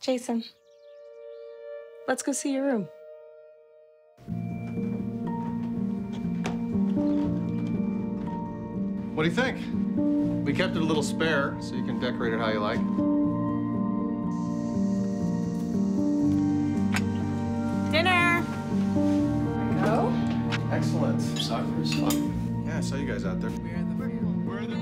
Jason, let's go see your room. What do you think? We kept it a little spare, so you can decorate it how you like. Dinner. Go. Excellent. Soccer is fun. Yeah, I saw you guys out there. Where the